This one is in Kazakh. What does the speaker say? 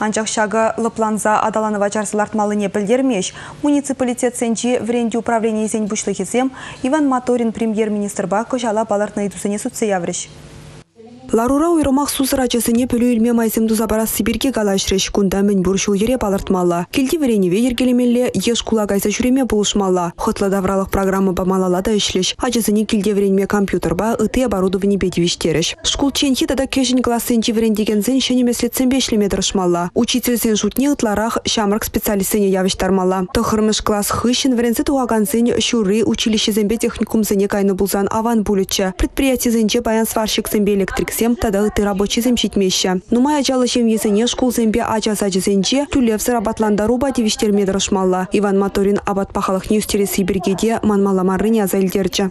Анчақ шағы лыпланза адаланова жарсылартмалыне білдермеш. Муниципалитет сенчи вренді управление бұшлығызем Иван Моторин премьер-министрба көжала балартны идусыне. Ларура уйрымақ сусыра чесіне пөлі үлме майзым дузабара Сибирге галашреш кунда мен бұршыл ере балыртмалла. Келді вереневе ергелемелі еш кулагайса жүреме бұлышмалла. Хотлы давралық программа бамалалада ішлеш. Ачысыне келде веренме компьютерба ыты оборудование бедевиштереш. Шкул ченхи тада кешін классенчи верендеген зен шенемеслетсен бешлеме дырышмалла. Учительсен жутне ытларах шамрак специалистене явиштармалла. Тохырмыш класс хыщен верензе туаган зен шуры училище зембе техникум зене кайны булзан аван булючче. Предприятие зенче баян сварщик зембе электрик сем тада ты рабочий зем щитмеща. Нумай ачалы шем есене шкул зембе ача сачы зенче тюлев сырабатландару бативиштерме дырышмалла. Иван Моторин абат пахалых ньюстере Сибиргеде манмала марыня зайлдерче.